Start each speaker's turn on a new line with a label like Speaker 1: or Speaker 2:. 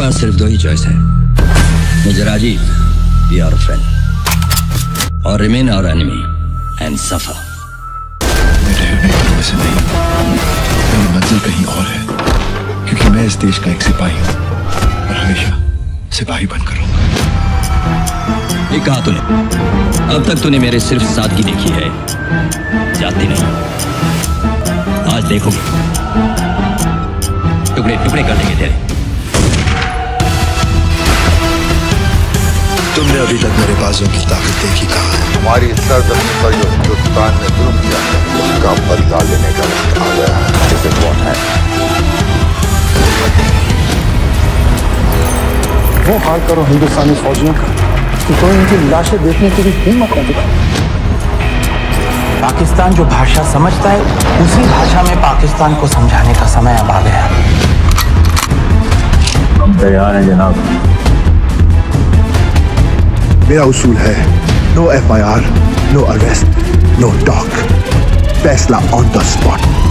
Speaker 1: पास सिर्फ़ दो ही चॉइस है। मुझे राजीव बी आवर फ्रेंड और remain our enemy and suffer
Speaker 2: मेरे रहने नहीं। मेरी मंजिल कहीं और है। क्योंकि मैं इस देश का एक सिपाही हूँ। और हमेशा सिपाही बनकर रहूँगा।
Speaker 1: ये कहा तूने। अब तक तूने मेरे सिर्फ़ सादगी देखी है। जाती नहीं। आज देखोगे। टुकड़े टुकड़े कर देंगे तेरे।
Speaker 2: तुमने अभी तक मेरे बाजों की ताकत देखी कहाँ है?
Speaker 3: हमारी सरजमी पर जो हिंदुस्तान ने जुल्म किया है उसका बदला लेने का वक्त आ गया है। जिसे कौन है
Speaker 4: वो हाल करो हिंदुस्तानी फौजियों का। कि कोई इनकी लाशें देखने की भी हिम्मत न दिखाए
Speaker 5: पाकिस्तान जो भाषा समझता है उसी भाषा में पाकिस्तान को समझाने का समय अब आ गया
Speaker 4: तैयार है जनाब।
Speaker 2: मेरा उसूल है no F I R no arrest no talk फैसला ऑन द स्पॉट